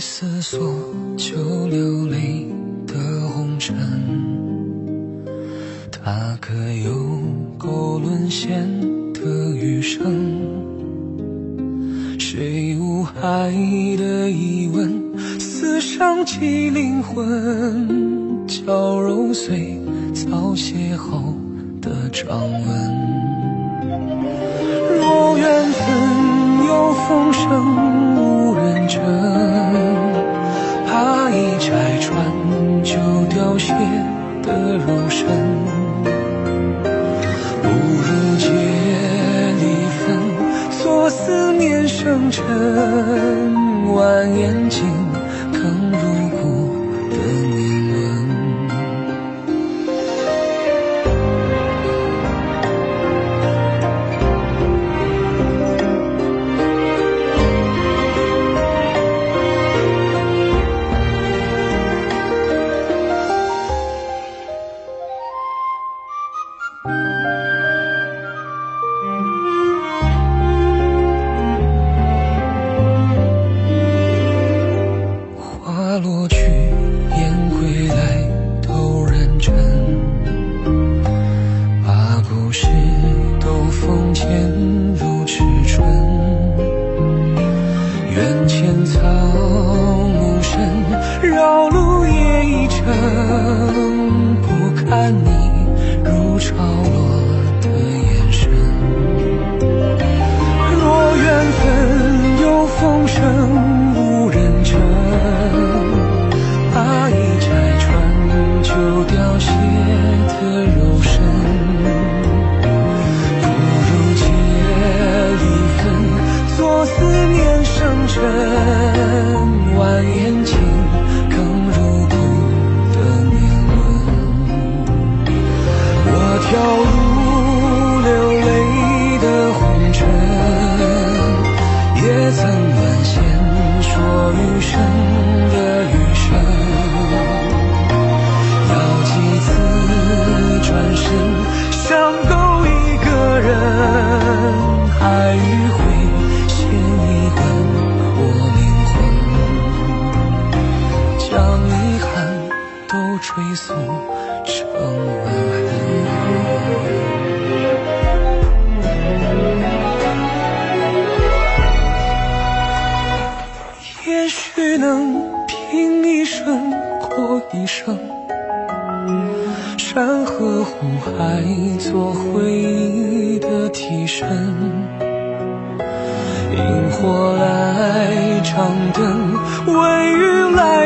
思索就流泪的红尘，它可有够沦陷的余生？谁无害的疑问，死伤起灵魂，绞揉碎草，写厚的掌纹。若缘分有风声。一拆穿就凋谢的肉身，不如借离分，做思念生尘，蜿蜒尽，花落去，燕归来，都认真。把故事都封缄入赤唇。愿浅草木深，绕路也一程。不看你如曾断线说余生的余生。要几次转身，想够一个人，爱与悔先遗憾我灵魂，将遗憾都追溯生过一生，山河湖海做回忆的替身，萤火来长灯，微雨来